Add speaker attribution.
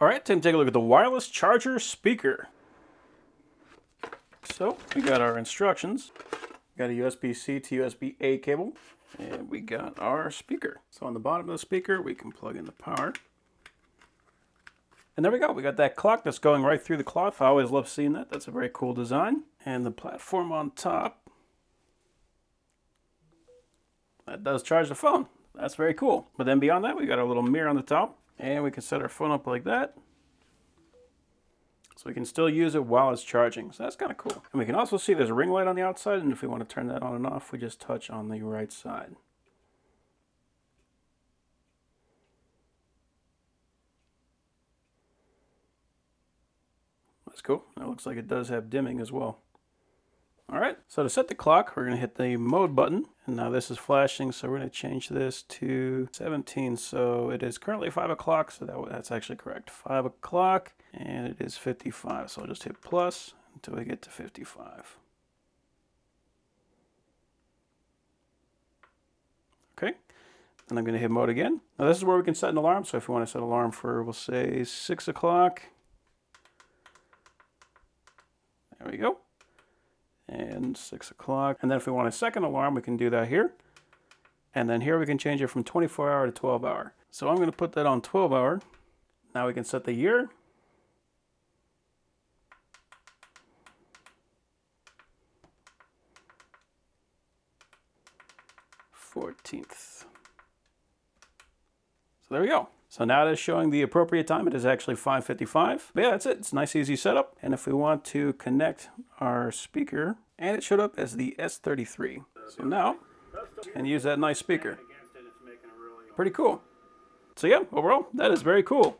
Speaker 1: All right, time to take a look at the wireless charger speaker. So we got our instructions. We got a USB-C to USB-A cable, and we got our speaker. So on the bottom of the speaker, we can plug in the power. And there we go. We got that clock that's going right through the cloth. I always love seeing that. That's a very cool design. And the platform on top, that does charge the phone. That's very cool. But then beyond that, we got our little mirror on the top. And we can set our phone up like that. So we can still use it while it's charging. So that's kind of cool. And we can also see there's a ring light on the outside. And if we want to turn that on and off, we just touch on the right side. That's cool. That looks like it does have dimming as well. All right, so to set the clock, we're gonna hit the mode button. And now this is flashing, so we're gonna change this to 17. So it is currently five o'clock, so that, that's actually correct. Five o'clock, and it is 55. So I'll just hit plus until we get to 55. Okay, and I'm gonna hit mode again. Now this is where we can set an alarm. So if we wanna set an alarm for, we'll say six o'clock, there we go. And 6 o'clock. And then if we want a second alarm, we can do that here. And then here we can change it from 24 hour to 12 hour. So I'm going to put that on 12 hour. Now we can set the year. Fourteenth. So there we go. So now it is showing the appropriate time. It is actually 5.55. But yeah, that's it. It's a nice, easy setup. And if we want to connect our speaker, and it showed up as the S33. So now, and use that nice speaker. Pretty cool. So yeah, overall, that is very cool.